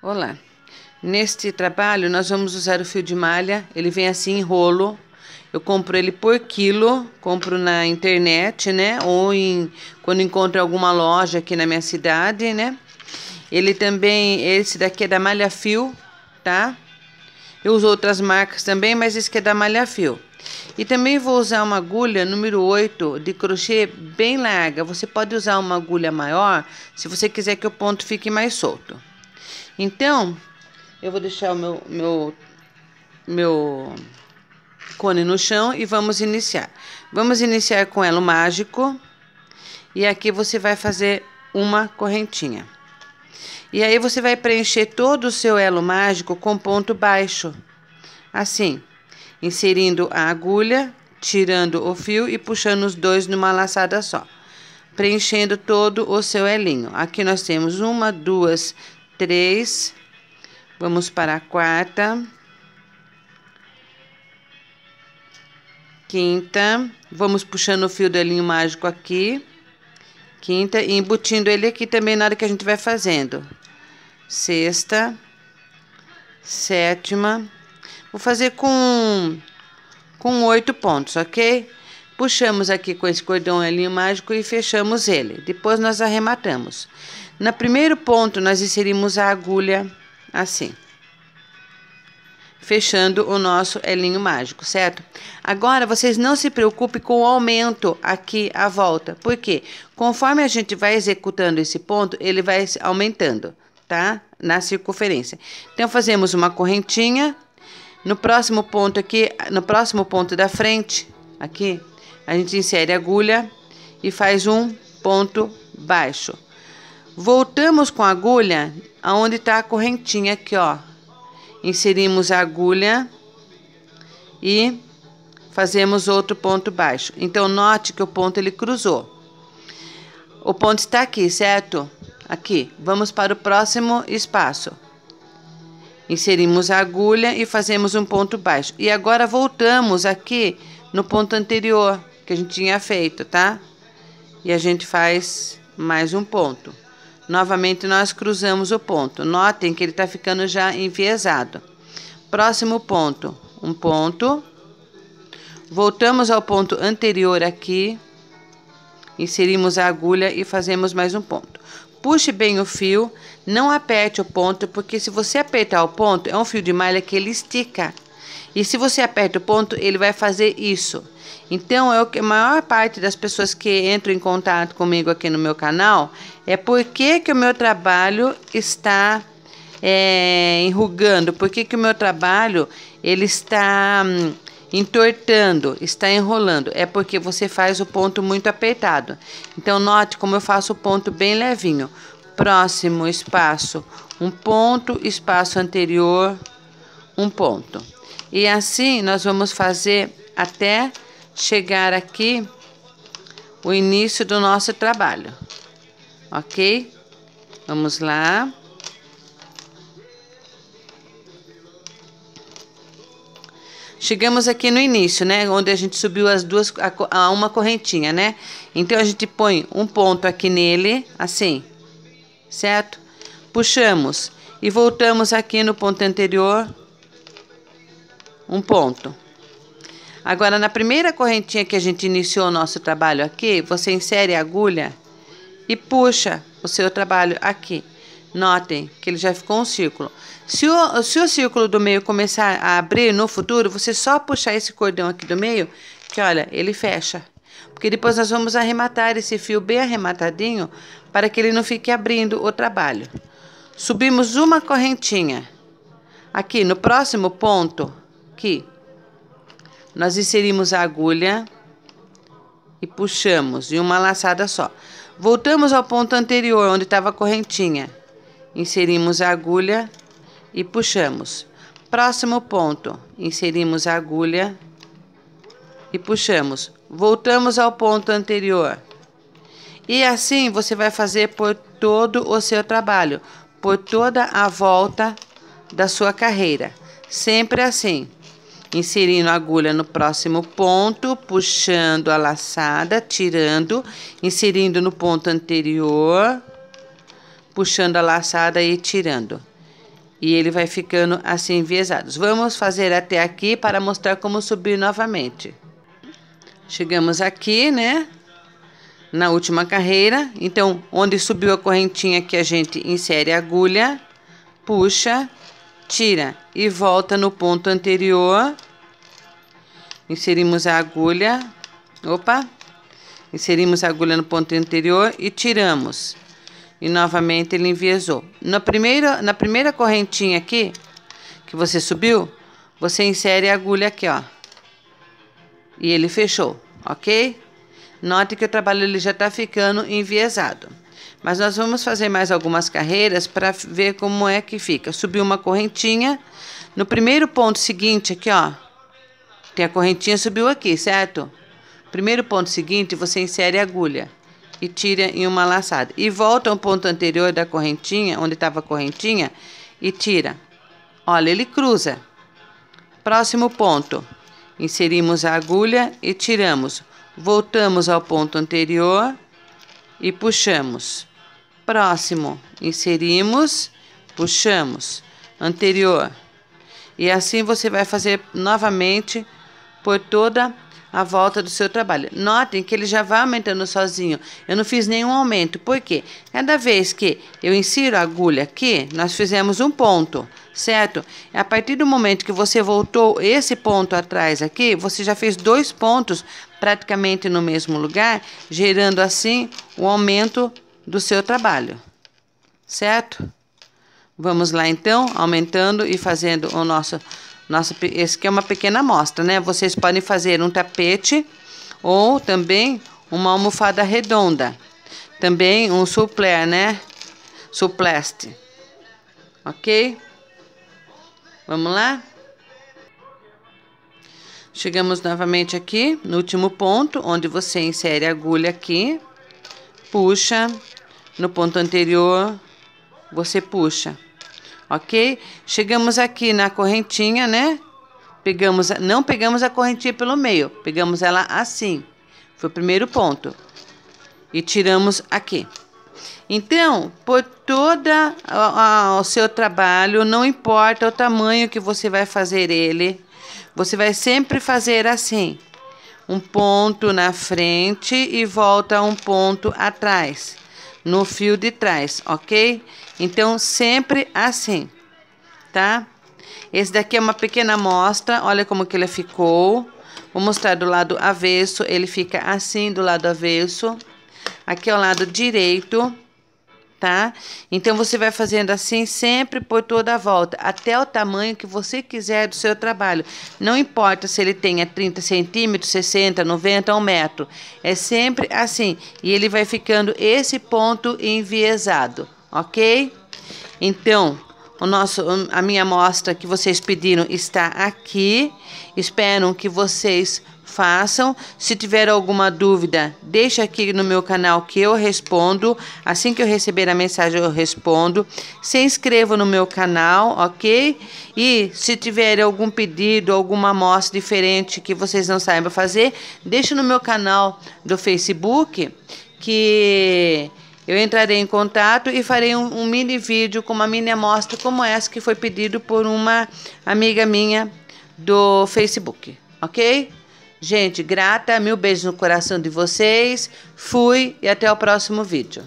Olá. Neste trabalho nós vamos usar o fio de malha, ele vem assim em rolo. Eu compro ele por quilo, compro na internet, né? Ou em, quando encontro alguma loja aqui na minha cidade, né? Ele também, esse daqui é da Malha Fio, tá? Eu uso outras marcas também, mas esse aqui é da Malha Fio. E também vou usar uma agulha número 8 de crochê bem larga. Você pode usar uma agulha maior se você quiser que o ponto fique mais solto. Então, eu vou deixar o meu, meu, meu cone no chão e vamos iniciar. Vamos iniciar com elo mágico. E aqui você vai fazer uma correntinha. E aí você vai preencher todo o seu elo mágico com ponto baixo. Assim inserindo a agulha, tirando o fio e puxando os dois numa laçada só, preenchendo todo o seu elinho. Aqui nós temos uma, duas, três, vamos para a quarta, quinta, vamos puxando o fio do elinho mágico aqui, quinta, e embutindo ele aqui também na hora que a gente vai fazendo. Sexta, sétima, Vou fazer com, com oito pontos, ok? Puxamos aqui com esse cordão elinho mágico e fechamos ele. Depois nós arrematamos. No primeiro ponto, nós inserimos a agulha assim. Fechando o nosso elinho mágico, certo? Agora, vocês não se preocupem com o aumento aqui à volta. Por quê? Conforme a gente vai executando esse ponto, ele vai aumentando, tá? Na circunferência. Então, fazemos uma correntinha no próximo ponto aqui, no próximo ponto da frente, aqui, a gente insere a agulha e faz um ponto baixo. Voltamos com a agulha aonde está a correntinha aqui, ó. Inserimos a agulha e fazemos outro ponto baixo. Então, note que o ponto ele cruzou. O ponto está aqui, certo? Aqui. Vamos para o próximo espaço. Inserimos a agulha e fazemos um ponto baixo. E agora voltamos aqui no ponto anterior que a gente tinha feito, tá? E a gente faz mais um ponto. Novamente nós cruzamos o ponto. Notem que ele está ficando já enviesado. Próximo ponto, um ponto. Voltamos ao ponto anterior aqui. Inserimos a agulha e fazemos mais um ponto. Puxe bem o fio, não aperte o ponto, porque se você apertar o ponto, é um fio de malha que ele estica. E se você aperta o ponto, ele vai fazer isso. Então, é que a maior parte das pessoas que entram em contato comigo aqui no meu canal é porque que o meu trabalho está é, enrugando, porque que o meu trabalho ele está hum, entortando, está enrolando, é porque você faz o ponto muito apertado. Então, note como eu faço o ponto bem levinho. Próximo espaço, um ponto, espaço anterior, um ponto. E assim nós vamos fazer até chegar aqui o início do nosso trabalho. Ok? Vamos lá. Chegamos aqui no início, né? Onde a gente subiu as duas, a, a uma correntinha, né? Então, a gente põe um ponto aqui nele, assim, certo? Puxamos e voltamos aqui no ponto anterior, um ponto. Agora, na primeira correntinha que a gente iniciou o nosso trabalho aqui, você insere a agulha e puxa o seu trabalho aqui. Notem que ele já ficou um círculo. Se o, se o círculo do meio começar a abrir no futuro, você só puxar esse cordão aqui do meio, que olha, ele fecha. Porque depois nós vamos arrematar esse fio bem arrematadinho, para que ele não fique abrindo o trabalho. Subimos uma correntinha. Aqui no próximo ponto, aqui, nós inserimos a agulha e puxamos em uma laçada só. Voltamos ao ponto anterior, onde estava a correntinha. Inserimos a agulha e puxamos. Próximo ponto, inserimos a agulha e puxamos. Voltamos ao ponto anterior. E assim você vai fazer por todo o seu trabalho, por toda a volta da sua carreira. Sempre assim, inserindo a agulha no próximo ponto, puxando a laçada, tirando, inserindo no ponto anterior, puxando a laçada e tirando. E ele vai ficando assim enviesados. Vamos fazer até aqui para mostrar como subir novamente. Chegamos aqui, né? Na última carreira. Então, onde subiu a correntinha que a gente insere a agulha, puxa, tira e volta no ponto anterior. Inserimos a agulha. Opa! Inserimos a agulha no ponto anterior e tiramos e novamente ele enviesou. Na primeira, na primeira correntinha aqui, que você subiu, você insere a agulha aqui, ó. E ele fechou, ok? Note que o trabalho ele já está ficando enviesado. Mas nós vamos fazer mais algumas carreiras para ver como é que fica. Subiu uma correntinha. No primeiro ponto seguinte aqui, ó. Tem a correntinha, subiu aqui, certo? Primeiro ponto seguinte, você insere a agulha e tira em uma laçada. E volta ao ponto anterior da correntinha, onde estava a correntinha, e tira. Olha, ele cruza. Próximo ponto. Inserimos a agulha e tiramos. Voltamos ao ponto anterior e puxamos. Próximo. Inserimos, puxamos. Anterior. E assim você vai fazer novamente por toda a a volta do seu trabalho. Notem que ele já vai aumentando sozinho. Eu não fiz nenhum aumento. Por quê? Cada vez que eu insiro a agulha aqui, nós fizemos um ponto, certo? A partir do momento que você voltou esse ponto atrás aqui, você já fez dois pontos praticamente no mesmo lugar, gerando assim o aumento do seu trabalho, certo? Vamos lá então, aumentando e fazendo o nosso nossa, esse aqui é uma pequena amostra, né? Vocês podem fazer um tapete ou também uma almofada redonda. Também um supler, né? Supleste. Ok? Vamos lá? Chegamos novamente aqui no último ponto, onde você insere a agulha aqui, puxa, no ponto anterior, você puxa ok? Chegamos aqui na correntinha, né? Pegamos, não pegamos a correntinha pelo meio, pegamos ela assim. Foi o primeiro ponto. E tiramos aqui. Então, por toda o seu trabalho, não importa o tamanho que você vai fazer ele, você vai sempre fazer assim. Um ponto na frente e volta um ponto atrás no fio de trás, ok? Então, sempre assim, tá? Esse daqui é uma pequena amostra, olha como que ele ficou. Vou mostrar do lado avesso, ele fica assim do lado avesso. Aqui é o lado direito, tá? Então, você vai fazendo assim sempre por toda a volta, até o tamanho que você quiser do seu trabalho. Não importa se ele tenha 30 centímetros, 60, 90 ou um metro. É sempre assim. E ele vai ficando esse ponto enviesado, ok? Então, o nosso, a minha amostra que vocês pediram está aqui. Espero que vocês façam. Se tiver alguma dúvida, deixa aqui no meu canal que eu respondo. Assim que eu receber a mensagem, eu respondo. Se inscreva no meu canal, ok? E se tiver algum pedido, alguma amostra diferente que vocês não saibam fazer, deixa no meu canal do Facebook que eu entrarei em contato e farei um, um, mini vídeo com uma mini amostra como essa que foi pedido por uma amiga minha do Facebook, ok? Gente, grata, mil beijos no coração de vocês. Fui e até o próximo vídeo.